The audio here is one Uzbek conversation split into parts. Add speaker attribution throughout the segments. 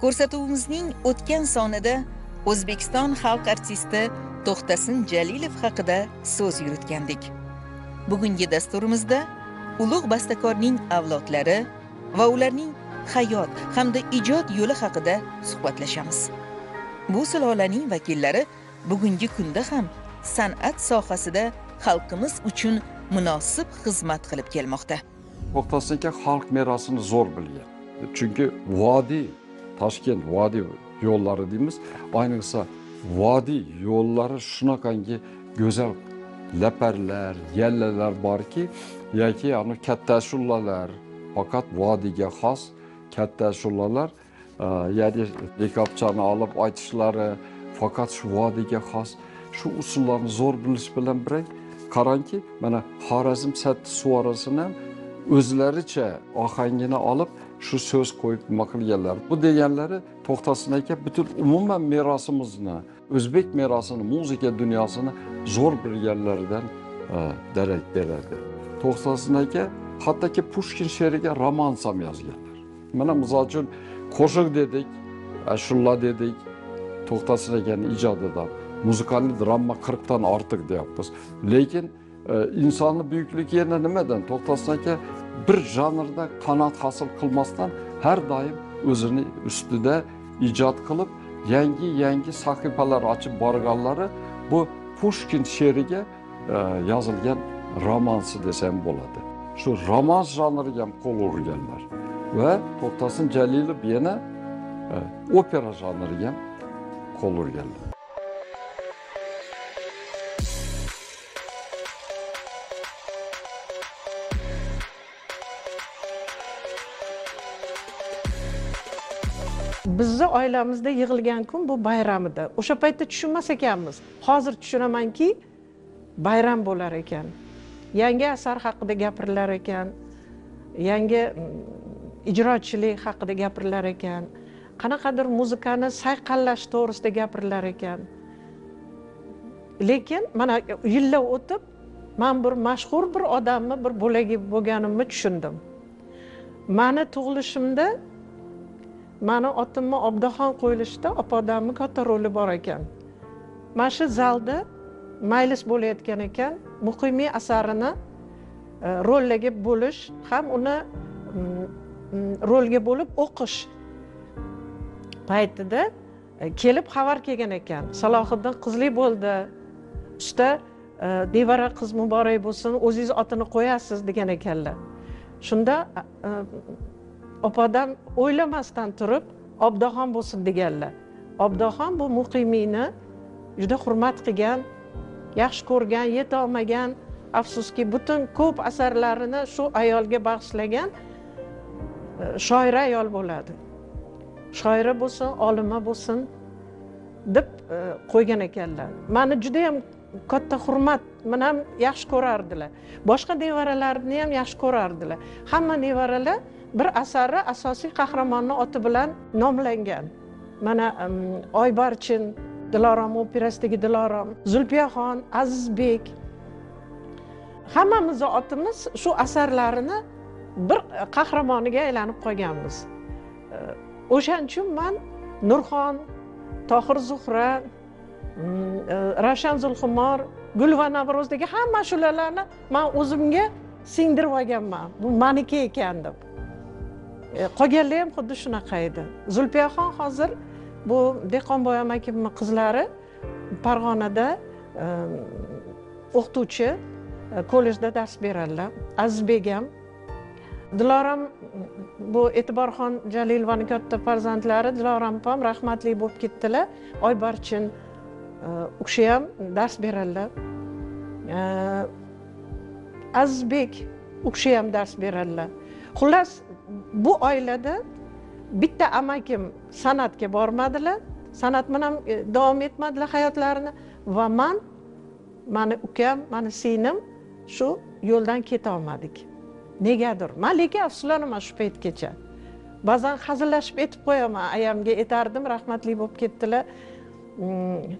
Speaker 1: ko'rsatuvimizning o'tgan sonida o'zbekiston xalq artisti to'xtasin jalilov haqida so'z yuritgandik. Bugungi dasturimizda ulug' bastakorning avlodlari va ularning hayot hamda ijod yo'li haqida suhbatlashamiz. Bu sulolaning vakillari bugungi kunda ham san'at sohasida xalqimiz uchun munosib xizmat qilib kelmoqda.
Speaker 2: To'xtasin aka xalq merosini zo'r bilgan. Chunki vodiy toshkent vodiy yo'llari deymiz. Ayniqsa vodiy yo'llari shunaqangi go'zal laparlar yallalar borki yoki ani katta shullalar faqat vodiyga xos katta shullalar e, ya'ni likopchani olib aytishlari faqat shu vodiyga xos shu usullarni zo'r bilish bilan birak qarangki mana xorazm satti suvorasini ham o'zlaricha ohangini olib shu so'z qo'yib nima qilganlar bu deganlari to'xtasin aka butun umuman merosimizni o'zbek merosini muzika dunyosini zo'r bilganlaridan e, darak beradi. To'xtasin aka hattoki pushkin she'riga romans ham yozganlar. Mana misol uchun qo'shiq dedik e, ashulla dedik. To'xtasin akani ijodidan muzikalniy drama qirqdan ortiq deyapmiz. Lekin e, insonni buyukligi yana nimadan? To'xtasin aka bir janrda qanot hosil qilmasdan har doim o'zini ustida ijod qilib yangi yangi sahifalar ochib borganlari bu pushkin she'riga e, yozilgan romansi desam bo'ladi. Shu romans janriga ham qo'l urganlar va to'xtasin jalilov yana e, opera janriga ham qo'l urganlar.
Speaker 3: Bizni oilamizda yig'ilgan kun bu bayram edi o'sha paytda tushunmas ekanmiz. Hozir tushunamanki bayram bo'lar ekan. Yangi asar haqida gapirilar ekan. Yangi mm, ijrochilik haqida gapirilar ekan. Qanaqadir muzikani sayqallash to'g'risida gapirilar ekan. Lekin mana yillar o'tib man bir mashhur bir odamni bir bo'lagi bo'lganimni tushundim. Mani tug'ilishimda mani otimni obdaxon qo'yilishida opodamni katta roli bor ekan. Mana shu zalda maylis bo'layotgan ekan muqimiy asarini e, rollarga bo'lish ham uni mm, mm, rolga bo'lib o'qish paytida e, kelib xabar kelgan ekan. Salohiddin qizli bo'ldi. Usta e, nevara qiz muborak bo'lsin o'zingiz otini qo'yasiz degan ekanlar. Shunda e, opadan o'ylamasdan turib obdaxon bo'lsin deganlar. Obdaxon bu muqimiyni juda hurmat qilgan yaxshi ko'rgan yetolmagan afsuski butun ko'p asarlarini shu ayolga bag'ishlagan e, shoira ayol bo'ladi. Shoira bo'lsin olima bo'lsin deb e, qo'ygan ekanlar. Mani judayam katta hurmat bilan yaxshi ko'rardilar. Boshqa nevaralarini ham yaxshi ko'rardilar. Hamma nevaralar bir asari asosiy qahramonni oti bilan nomlangan. Mana oybarchin dilorom operasidagi dilorom zulfiyaxon azizbek. Hammamizni otimiz shu asarlarini bir qahramoniga aylanib qolganmiz. O'shaning uchun man nurxon tohir zuhra e, ravshan zulhumor gulva navro'zdagi hamma ashulalarni man o'zimga singdirib olganman. Bu maniki ekan deb. E, qolganlar ham xuddi shunaqa edi. Zulfiyaxon hozir bu dehqonboy amakimni qizlari farg'onada e, o'qituvchi e, kollejda dars beradilar. Azizbek ham diloram bu e'tiborxon jalilovani katta farzandlari diloram opam rahmatli bo'lib ketdilar. Oybarchin u kishi ham dars beradilar. Azizbek u kishi ham dars beradilar. Xullas bu oilada bitta amakim san'atga bormadilar san'at bilan ham e, davom etmadilar hayotlarini va man mani ukam mani singlim shu yo'ldan ketolmadik negadir? Man lekin afsuslanaman shu paytgacha. Ba'zan hazillashib aytib qo'yaman ayamga aytardim rahmatli bo'lib ketdilar. Mm,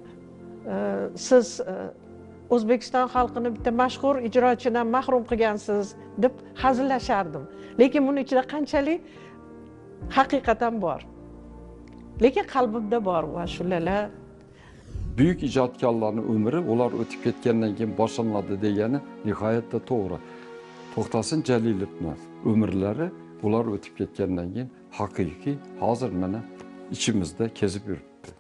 Speaker 3: e, siz e, o'zbekiston xalqini bitta mashhur ijrochidan mahrum qilgansiz deb hazillashardim. Lekin buni ichida qanchalik haqiqatan bor? Lekin qalbimda bor va ashulalar
Speaker 2: buyuk ijodkorlarni umri ular o'tib ketgandan keyin boshlanadi degani nihoyatda to'g'ri. To'xtasin jalilovni umrlari ular o'tib ketgandan keyin haqiqiy hozir mana ichimizda kezib yuribdi.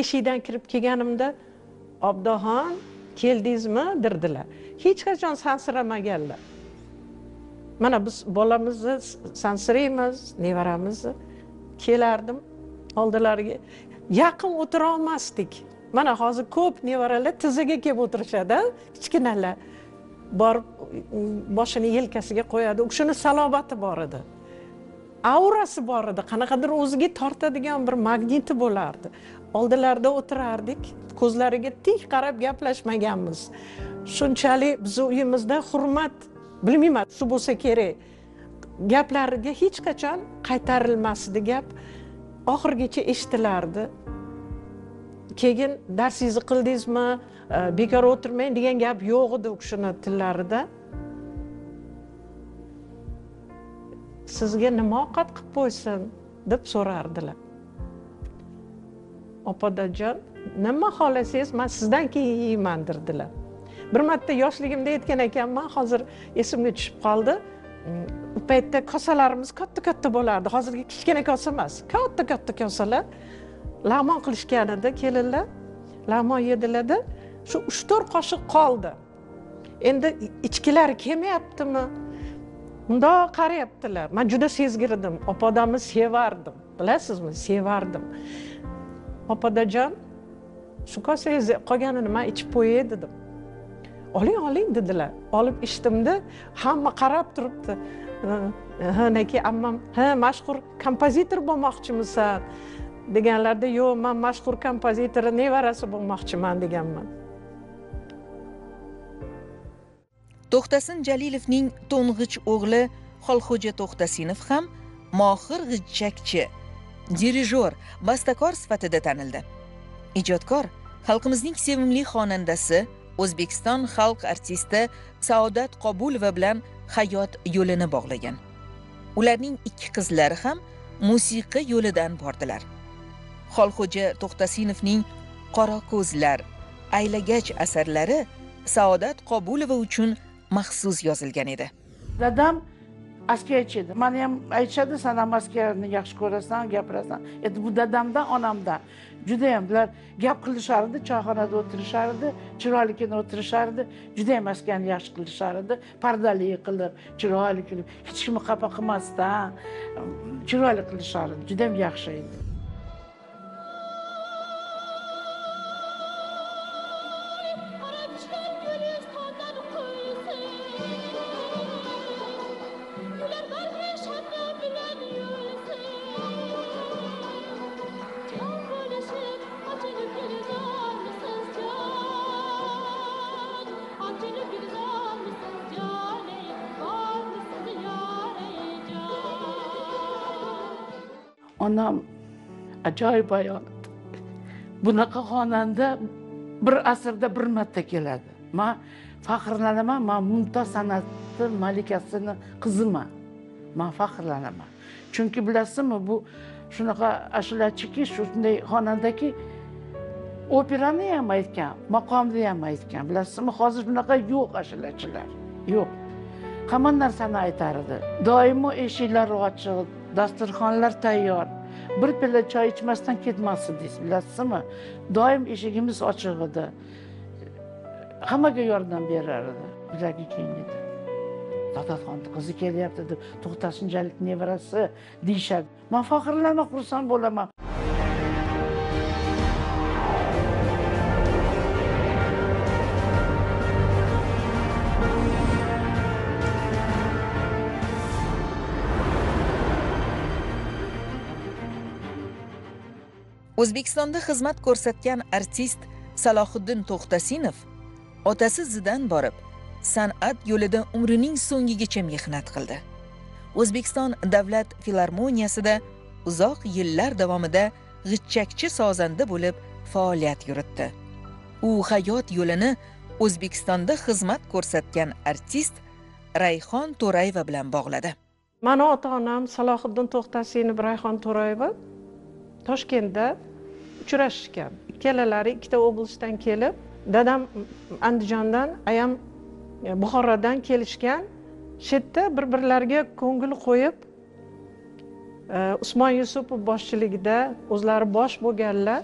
Speaker 3: Beshikdan kirib kelganimda obdaxon keldingizmi? derdilar. Hech qachon sansiramaganlar. Mana biz bolamizni sansiraymiz nevaramizni. Kelardim oldilariga. Yaqin o'tira olmasdik. Mana hozir ko'p nevaralar tiziga kelib o'tirishadi kichkinalar. Borib mm, boshini yelkasiga qo'yadi. U kishini salobati bor edi. Aurasi bor edi. Qanaqadir o'ziga tortadigan bir magniti bo'lardi. Oldilarida o'tirardik. Ko'zlariga tik qarab gaplashmaganmiz. Shunchalik bizni uyimizda hurmat bilmayman shu bo'lsa kerak. Gaplariga hech qachon qaytarilmasdi gap. Oxirigacha eshitilardi. Keyin darsingizni qildingizmi? Bekor o'tirmang degan gap yo'q edi u kishini tillarida. Sizga nima ovqat qilib qo'ysin? deb so'rardilar. Opadajon nima xohlasangiz man sizdan keyin yeyman dedilar. Bir marta yoshligimda aytgan ekanman hozir esimga tushib qoldi. Mm, u paytda kosalarimiz katta katta bo'lardi. Hozirgi kichkina kosa emas katta katta kosalar lag'mon qilishgan edi kelinlar lag'mon yedilarda shu uch to'rt qoshiq qoldi. Endi ichkilari kelmayaptimi? Mundoq qarayaptilar. Man juda sezgir edim opodamni sevardim. Bilasizmi? Sevardim. Opadajon shu kosangiz qolganini man ichib qo'yay dedim. Oling oling dedilar. Olib ichdimda hamma qarab turibdi. Keyin ammam ha mashhur kompozitor bo'lmoqchimisan deganlarida yo'q man mashhur kompozitorni nevarasi bo'lmoqchiman deganman.
Speaker 1: To'xtasin jalilovning to'ng'ich o'g'li xolxo'ja to'xtasinov ham mohir g'ijjakchi. Dirijor bastakor sifatida tanildi. Ijodkor xalqimizning sevimli xonandasi o'zbekiston xalq artisti saodat qobulova bilan hayot yo'lini bog'lagan. Ularning ikki qizlari ham musiqa yo'lidan bordilar. Xolxo'ja to'xtasinovning qora ko'zlar aylagach asarlari saodat qobulova uchun maxsus yozilgan edi.
Speaker 4: Dadam askarchi edi mani ham aytishadi san ham askarni yaxshi ko'rasan gapirasan. Endi bu dadamdan onamdan. Judayam bular gap qilishardi choyxonada o'tirishardi chiroylikini o'tirishardi. Judayam askarni yaxshi qilishardi. Pardali qilib chiroyli qilib hech kimni xafa qilmasdan chiroyli qilishardi. Judayam yaxshi edi. Ajoyib ayol bunaqa xonanda bir asrda bir marta keladi. Man faxrlanaman man mumtoz san'ati malikasini qiziman man faxrlanaman. Chunki bilasizmi bu shunaqa ashulachiki shunday xonandaki operani ham aytgan maqomni ham aytgan. Bilasizmi hozir bunaqa yo'q ashulachilar. Yo'q. Hamma narsani aytar edi doimo eshiklari ochiq dasturxonlar tayyor. Bir pilla choy ichmasdan ketmasin deysiz bilasizmi? Doim eshigimiz ochiq edi hammaga yordam berar edi bilagi keng edi dodatxonni qizi kelyapti deb to'xtasinjalik nevarasi deyishadi. Man faxrlanib xursand bo'laman.
Speaker 1: O'zbekistonda xizmat ko'rsatgan artist salohiddin to'xtasinov otasi zidan borib san'at yo'lida umrining so'ngigacha mehnat qildi. O'zbekiston davlat filarmoniyasida uzoq yillar davomida g'itchakchi sozanda bo'lib faoliyat yuritdi. U hayot yo'lini o'zbekistonda xizmat ko'rsatgan artist rayhon to'rayeva bilan bog'ladi.
Speaker 3: Mani ota onam salohiddin to'xtasinov rayhon to'rayeva toshkentda uchrashishgan. Ikkalalari ikkita oblastdan kelib dadam andijondan ayam e, buxorodan kelishgan. Shu yerda bir birlariga ko'ngil qo'yib e, usmon yusupov boshchiligida o'zlari bosh bo'lganlar.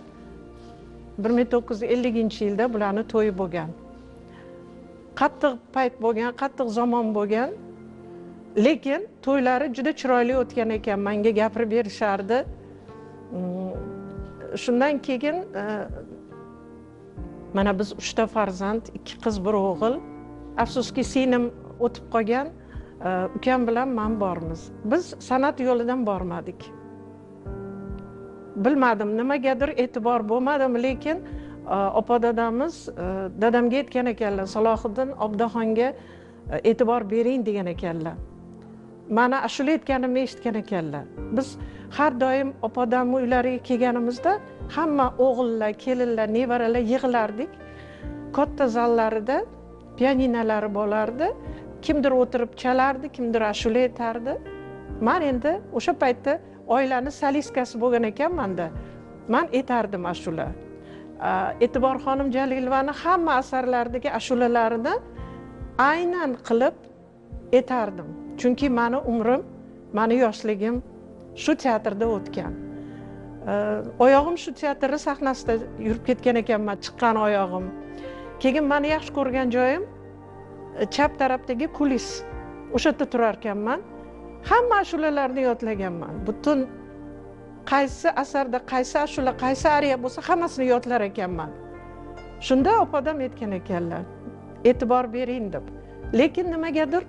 Speaker 3: bir ming to'qqiz yuz elliginchi yilda bularni to'yi bo'lgan. Qattiq payt bo'lgan qattiq zamon bo'lgan. Lekin to'ylari juda chiroyli o'tgan ekan manga gapirib berishardi. Mm, shundan keyin e, mana biz uchta farzand ikki qiz bir o'g'il. Afsuski singlim o'tib qolgan e, ukam bilan man bormiz. Biz san'at yo'lidan bormadik. Bilmadim nimagadir e'tibor bo'lmadim lekin e, opa dadamiz dadamga aytgan ekanlar salohiddin obdaxonga e'tibor bering degan ekanlar. Mana ashula aytganimni eshitgan ekanlar. Biz har doim opodam uylariga kelganimizda hamma o'g'illar kelinlar nevaralar yig'ilardik katta zallarida pianinolari bo'lardi. Kimdir o'tirib chalardi kimdir ashula aytardi man endi o'sha paytda oilani solistkasi bo'lgan ekanmanda man aytardim ashula. E'tiborxonim jalilovani hamma asarlaridagi ashulalarini aynan qilib aytardim chunki mani umrim mani yoshligim shu teatrda o'tgan. Oyog'im shu teatrni sahnasida yurib ketgan ekanman chiqqan oyog'im. Keyin mani yaxshi ko'rgan joyim e, chap tarafdagi kulis. O'sha yerda turar ekanman. Hamma ashulalarni yodlaganman. Butun qaysi asarda qaysi ashula qaysi ariya bo'lsa hammasini yodlar ekanman. Shunda opam aytgan ekanlar. E'tibor bering deb. Lekin nimagadir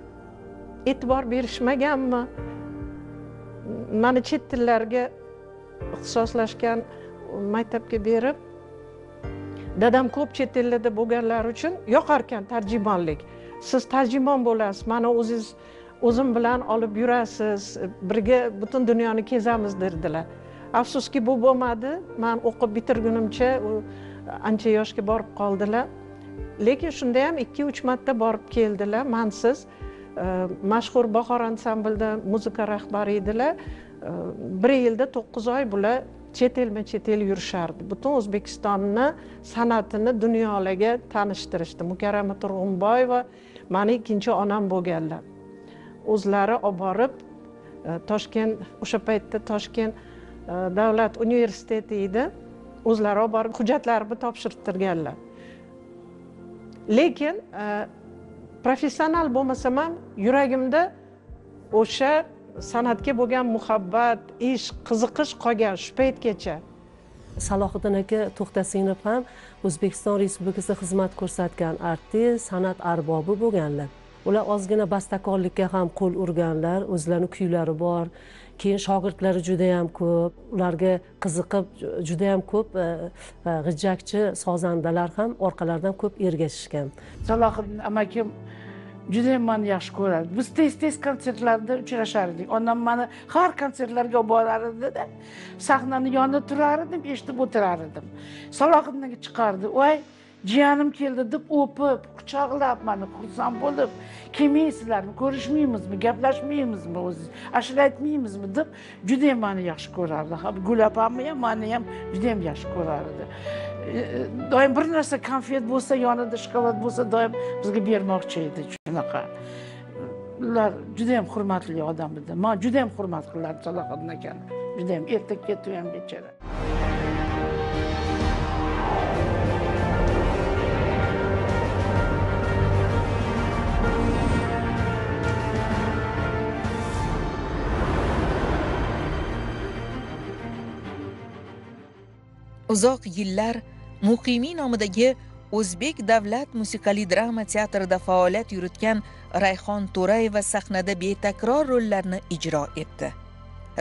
Speaker 3: e'tibor berishmaganmi? Mani chet tillarga ixtisoslashgan maktabga berib dadam ko'p chet ellarda bo'lganlari uchun yoqarkan tarjimonlik. Siz tarjimon bo'lasiz mani o'ziz o'zim bilan olib yurasiz birga butun dunyoni kezamiz derdilar. Afsuski bu bo'lmadi. Man o'qib bitirgunimcha u ancha yoshga borib qoldilar. Lekin shunda ham ikki uch marta borib keldilar mansiz mashhur bahor ansamblida muzika rahbari edilar bir yilda to'qqiz oy bular chet elma chet el yurishardi butun o'zbekistonni san'atini dunyolarga tanishtirishdi mukarrama turg'unboyeva mani ikkinchi onam bo'lganlar o'zlari olib borib toshkent o'sha paytda toshkent davlat universiteti edi o'zlari olib borib hujjatlarimni topshirtirganlar lekin professional bo'lmasam ham yuragimda o'sha san'atga bo'lgan muhabbat ishq qiziqish qolgan shu paytgacha.
Speaker 5: Salohiddin aka to'xtasinov ham o'zbekiston respublikasida xizmat ko'rsatgan artist san'at arbobi bo'lganlar. Ular ozgina bastakorlikka ham qo'l urganlar o'zlarini kuylari bor keyin shogirdlari judayam ko'p ularga qiziqib judayam ko'p e, e, g'ijjakchi sozandalar ham orqalaridan ko'p ergashishgan.
Speaker 4: Salohiddin amakim judayam mani yaxshi ko'radi. Biz tez tez konsertlarda uchrashardik. Onam mani har konsertlarga olib borar edida sahnani yonida turar edim eshitib o'tirar edim. Salohiddinga chiqardi. Voy jiyanim keldi deb o'pib quchoqlab mani xursand bo'lib kelmaysizlarmi ko'rishmaymizmi gaplashmaymizmi o'zi ashula aytmaymizmi deb judayam mani yaxshi ko'rardi. Gul opamni ham mani ham judayam yaxshi ko'rardi. E, e, doim bir narsa konfet bo'lsa yonida shokolad bo'lsa doim bizga bermoqchi edi shunaqa. Ular judayam hurmatli odam edi. Man judayam hurmat qilardim salohiddin akani judayam ertak ketdi u ham bechora
Speaker 1: uzoq yillar muqimiy nomidagi o'zbek davlat musiqali drama teatrida faoliyat yuritgan rayhon to'rayeva sahnada betakror rollarni ijro etdi.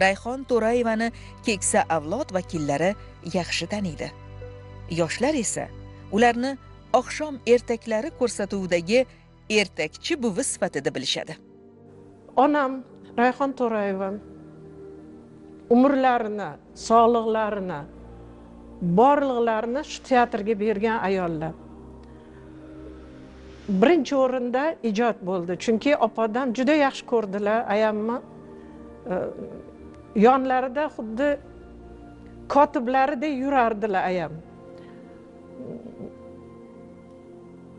Speaker 1: Rayhon to'rayevani keksa avlod vakillari yaxshi taniydi. Yoshlar esa ularni oqshom ertaklari ko'rsatuvidagi ertakchi buvi sifatida bilishadi.
Speaker 3: Onam rayhon to'rayeva umrlarini sog'liqlarini borliqlarini shu teatrga bergan ayollar. Birinchi o'rinda ijod bo'ldi chunki opadan juda yaxshi ko'rdilar ayamni e, yonlarida xuddi kotiblaridek yurardilar ayam.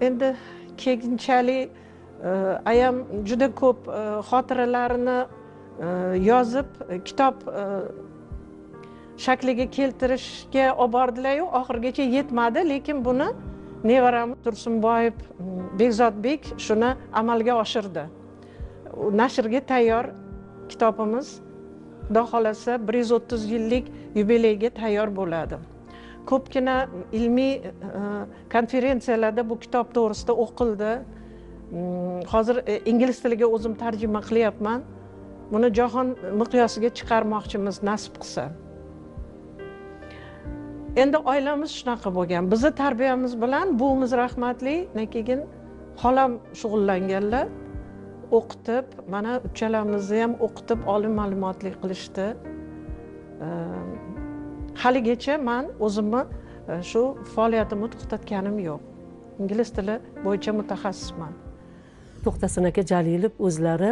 Speaker 3: Endi keyinchalik e, ayam juda ko'p e, xotiralarini yozib kitob shakliga keltirishga olib bordilaryu oxirigacha yetmadi lekin buni nevaram tursunboyev mm, bekzodbek shuni amalga oshirdi. Nashrga tayyor kitobimiz xudo xohlasa bir yuz o'ttiz yillik yubileyga tayyor bo'ladi. Ko'pgina ilmiy e, konferensiyalarda bu kitob to'g'risida o'qildi. Mm, hozir e, ingliz tiliga o'zim tarjima qilyapman. Buni jahon miqyosiga chiqarmoqchimiz nasib qilsa. Endi oilamiz shunaqa bo'lgan. Bizni tarbiyamiz bilan buvimiz rahmatli. Keyin xolam shug'ullanganlar o'qitib mana uchalamizni ham o'qitib oliy ma'lumotli qilishdi. Haligacha man o'zimni e, shu faoliyatimni to'xtatganim yo'q. Ingliz tili bo'yicha mutaxassisman.
Speaker 5: To'xtasin aka jalilov o'zlari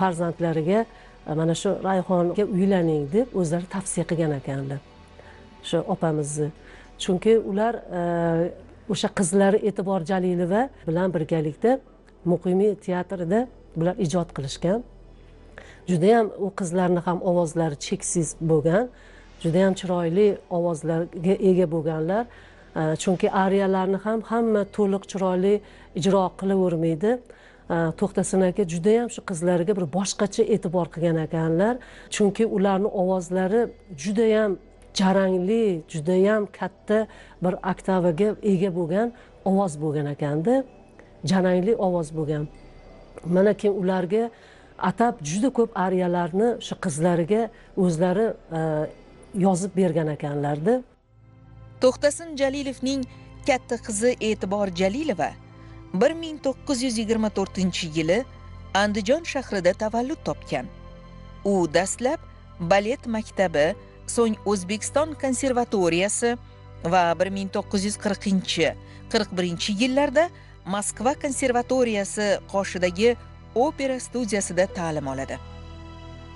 Speaker 5: farzandlariga e, mana shu rayhonga uylaning deb o'zlari tavsiya qilgan ekanlar. Shu opamizni. Chunki ular e, o'sha qizlari e'tibor jalilova bilan birgalikda muqimiy teatrida bular ijod qilishgan. Judayam u qizlarni ham ovozlari cheksiz bo'lgan judayam chiroyli ovozlarga ega bo'lganlar. E, chunki ariyalarni ham hamma to'liq chiroyli ijro qilavermaydi. E, To'xtasin aka judayam shu qizlarga bir boshqacha e'tibor qilgan ekanlar. Chunki ularni ovozlari judayam jarangli judayam katta bir oktavaga ega bo'lgan ovoz bo'lgan ekanda jarangli ovoz bo'lgan. Mana keyin ularga atab juda ko'p ariyalarni shu qizlariga o'zlari e, yozib bergan ekanlarda
Speaker 1: to'xtasin jalilovning katta qizi e'tibor jalilova. bir ming to'qqiz yuz yigirma to'rtinchi yili andijon shahrida tavallud topgan. U dastlab balet maktabi so'ng o'zbekiston konservatoriyasi va bir ming to'qqiz yuz qirqinchi qirq birinchi yillarda moskva konservatoriyasi qoshidagi opera studiyasida ta'lim oladi.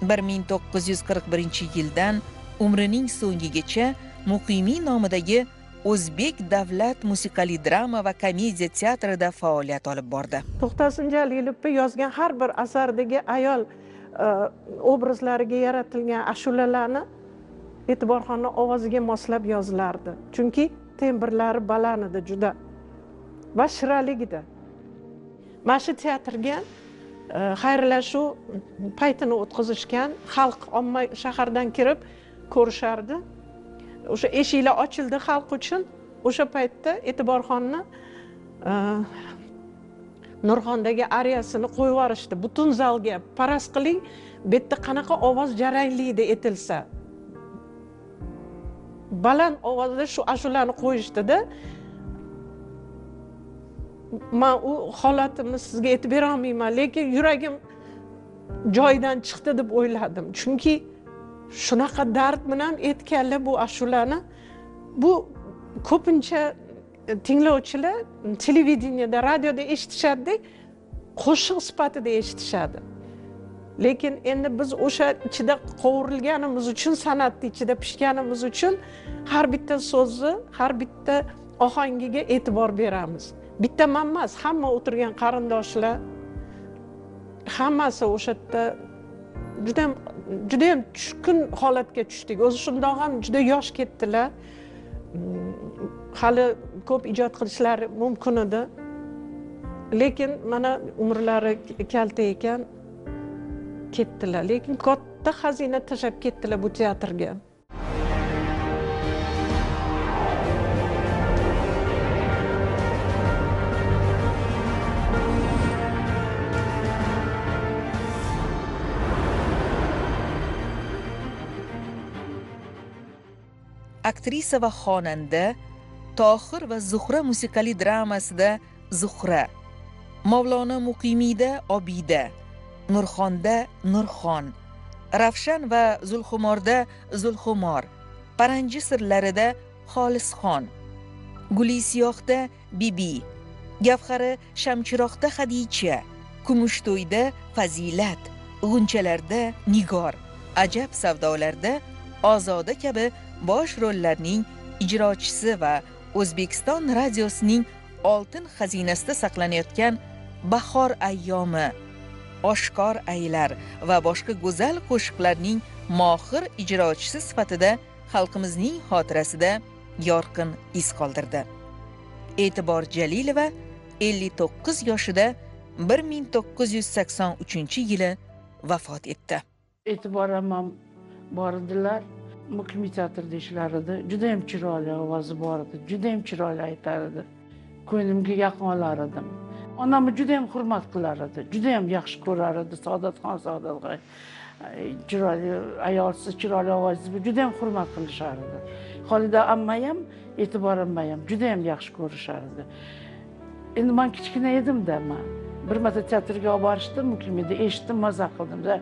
Speaker 1: bir ming to'qqiz yuz qirq birinchi yildan umrining so'ngigacha muqimiy nomidagi o'zbek davlat musiqali drama va komediya teatrida faoliyat olib bordi.
Speaker 3: To'xtasin jalilovni yozgan har bir asaridagi ayol e, obrazlariga yaratilgan ashulalarni e'tiborxonni ovoziga moslab yozilardi. Chunki tembrlari baland edi juda va shiralik edi mana shu teatrga e, xayrlashuv paytini o'tkazishgan xalq omma shahardan kirib ko'rishardi. O'sha eshiklar ochildi xalq uchun. O'sha paytda e'tiborxonni e, nurxondagi ariyasini qo'yib yuborishdi. Butun zalga faraz qiling bu yerda qanaqa ovoz jaranglaydi aytilsa baland ovozda shu ashulani qo'yishdida man u holatimni sizga aytib berolmayman lekin yuragim joyidan chiqdi deb o'yladim. Chunki shunaqa dard bilan aytganlar bu ashulani. Bu ko'pincha e, tinglovchilar televideniyada radioda eshitishadida qo'shiq sifatida eshitishadi. Lekin endi biz o'sha ichida qovurilganimiz uchun san'atni ichida pishganimiz uchun har bitta so'zni har bitta ohangiga e'tibor beramiz. Bitta man emas hamma o'tirgan qarindoshlar hammasi o'sha yerda judayam judayam tushkun holatga tushdik. O'zi shundoq ham juda yosh ketdilar. Mm, hali ko'p ijod qilishlari mumkin edi. Lekin mana umrlari kalta ekan. Ketdilar. Lekin katta xazina tashlab ketdilar bu teatrga.
Speaker 1: Aktrisa va xonanda tohir va zuhra musiqali dramasida zuhra mavlono muqimiyda obida. Nurxonda nurxon ravshan va zulxumorda zulxumor paranji sirlarida xolisxon gulisiyohda bibi gavhari shamchiroqda hadicha kumushto'yda fazilat g'unchalarda nigor ajab savdolarda ozoda kabi bosh rollarning ijrochisi va o'zbekiston radiosining oltin xazinasida saqlanayotgan bahor ayyomi oshkor aylar va boshqa go'zal qo'shiqlarning mohir ijrochisi sifatida xalqimizning xotirasida yorqin iz qoldirdi. E'tibor jalilova 59 yoshida 1983 yili vafot etdi.
Speaker 4: E'tibor ammam bor edilar. Muqimiy teatrda ishlar edi. Judayam chiroyli ovozi bor edi. Judayam chiroyli aytar edi. Ko'nglimga yaqin olar edim. Onamni judayam hurmat qilar edi judayam yaxshi ko'rar edi. Saodatxon saodatxon chiroyli ayolsiz chiroyli ovozingiz judayam hurmat qilishar edi. Xolida amma ham e'tibor amma ham judayam yaxshi ko'rishar edi. Endi man kichkina edimda man. Bir marta teatrga olib borishdi mukimida eshitdim maza qildimda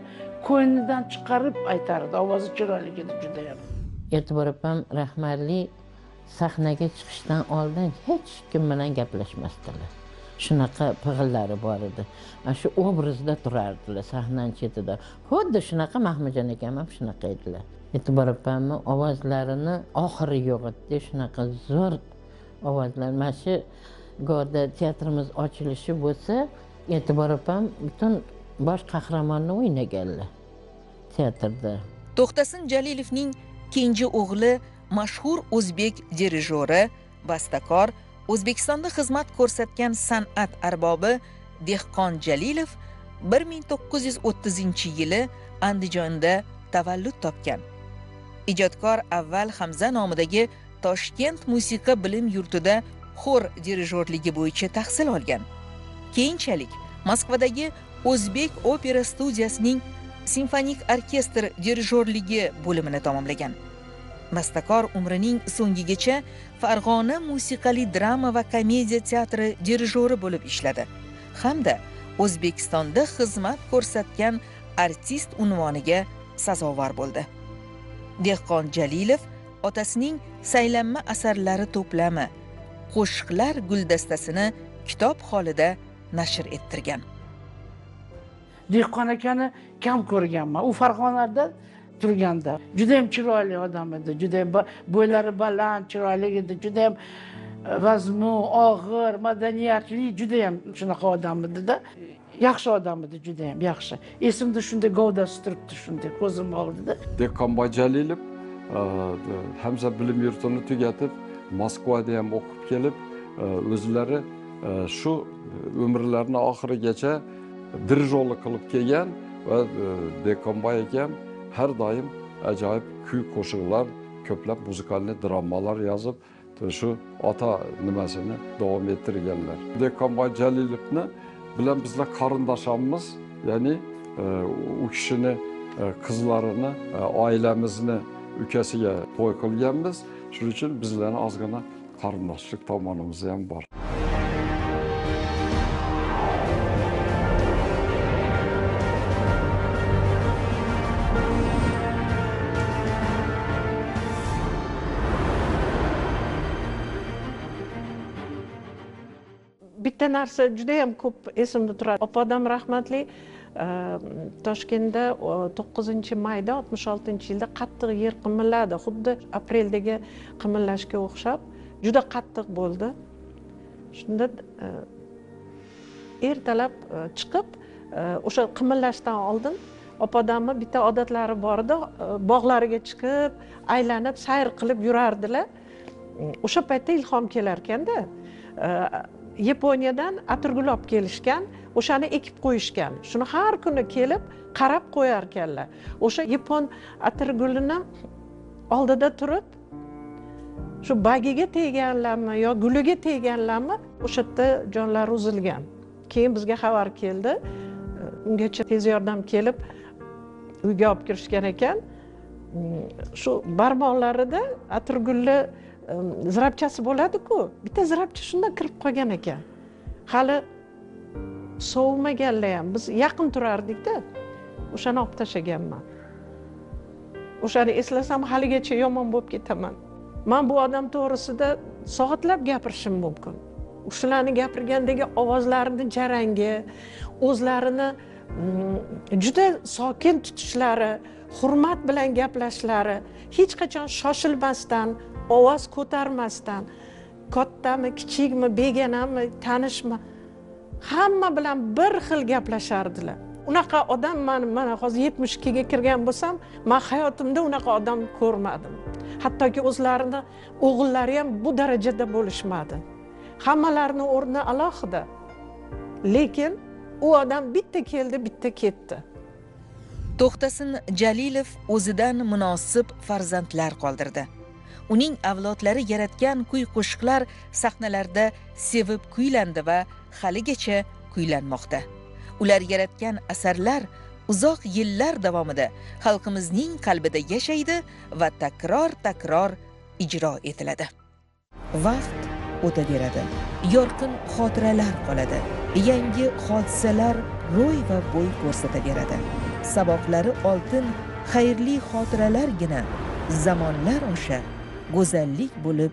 Speaker 4: ko'nglidan chiqarib aytardi ovozi chiroyli edi judayam.
Speaker 6: E'tibor opam rahmatli sahnaga chiqishdan oldin hech kim bilan gaplashmasdilar. Shunaqa pig'illari bor edi. Mana shu obrazda turardilar sahnani chetida. Xuddi shunaqa mahmudjon akam ham shunaqa edilar. E'tibor opamni ovozlarini oxiri yo'q edida shunaqa zo'r ovozlar. Mana shu go'rda teatrimiz ochilishi bo'lsa e'tibor opam butun bosh qahramonni o'ynaganlar teatrda.
Speaker 1: To'xtasin jalilovning kenja o'g'li mashhur o'zbek dirijori bastakor o'zbekistonda xizmat ko'rsatgan san'at arbobi dehqon jalilov 1930 yili andijonda tavallud topgan. Ijodkor avval hamza nomidagi toshkent musiqa bilim yurtida xor dirijorligi bo'yicha tahsil olgan. Keyinchalik moskvadagi o'zbek opera studiyasining simfonik orkestr dirijorligi bo'limini tamomlagan. Bastakor umrining so'ngigacha farg'ona musiqali drama va komediya teatri dirijori bo'lib ishladi. Hamda o'zbekistonda xizmat ko'rsatgan artist unvoniga sazovor bo'ldi. Dehqon jalilov otasining saylanma asarlari to'plami qo'shiqlar guldastasini kitob holida nashr ettirgan.
Speaker 4: Dehqon akani kam ko'rganman. U farg'onada turganda judayam chiroyli odam edi judayam bo'ylari baland chiroyli edi judayam e, vazmu og'ir madaniyatli judayam shunaqa odam edida. Yaxshi odam edi judayam yaxshi. Esimda shunday gavdasi turibdi shunday ko'zim oldida
Speaker 2: dehqonboy jalilov e, hamza bilim yurtini tugatib moskvada ham o'qib kelib e, o'zlari shu umrlarini oxirigacha dirijorlik qilib kelgan va dehqonboy akam har doim ajoyib kuy qo'shiqlar ko'plab muzikalniy dramalar yozib shu ota nimasini davom ettirganlar dehqonboy jalilovni bilan bizlar qarindoshamiz ya'ni e, u kishini e, qizlarini e, oilamizni ukasiga to'y qilganmiz shuning uchun bizlarni ozgina qarindoshlik tomonimiz ham bor
Speaker 3: bitta narsa juda yam ko'p esimda turadi. Opam rahmatli. Toshkentda to'qqizinchi mayda oltmish oltinchi yilda qattiq yer qimilladi xuddi apreldagi qimillashga o'xshab juda qattiq bo'ldi. Shunda ertalab chiqib o'sha qimillashdan oldin opadamni bitta odatlari bor edi. Bog'lariga chiqib aylanib sayr qilib yurardilar. O'sha paytda ilhom kelar ekanda yaponiyadan atirgul olib kelishgan o'shani ekib qo'yishgan. Shuni har kuni kelib qarab qo'yar ekanlar. O'sha yapon atirgulini oldida turib shu bagiga tegganlarmi yo guliga tegganlarmi o'sha yerda jonlari uzilgan. Keyin bizga xabar keldi ungacha tez yordam kelib uyga olib kirishgan ekan. Shu barmoqlarida atirgulni zirabchasi bo'ladiku. Bitta zirabcha shundan kirib qolgan ekan. Hali sovimaganlar ham biz yaqin turardikda o'shani olib tashlaganman. O'shani eslasam haligacha yomon bo'lib ketaman. Man bu odam to'g'risida soatlab gapirishim mumkin. Shularni gapirgandagi ovozlarini jarangi o'zlarini mm, juda sokin tutishlari hurmat bilan gaplashishlari hech qachon shoshilmasdan ovoz ko'tarmasdan kattami kichikmi begonami tanishmi hamma bilan bir xil gaplashardilar. Unaqa odam man mana hozir yetmish ikkiga kirgan bo'lsam man hayotimda unaqa odam ko'rmadim. Hattoki o'zlarini o'g'illari ham bu darajada bo'lishmadi. Hammalarini o'rni alohida. Lekin u odam bitta keldi bitta ketdi.
Speaker 1: To'xtasin jalilov o'zidan munosib farzandlar qoldirdi. Uning avlodlari yaratgan kuy qo'shiqlar sahnalarda sevib kuylandi va haligacha kuylanmoqda. Ular yaratgan asarlar uzoq yillar davomida xalqimizning qalbida yashaydi va takror takror ijro etiladi. Vaqt o'taveradi yorqin xotiralar qoladi yangi hodisalar ro'y va bo'y ko'rsataveradi. Saboqlari oltin xayrli xotiralargina zamonlar osha go'zallik bo'lib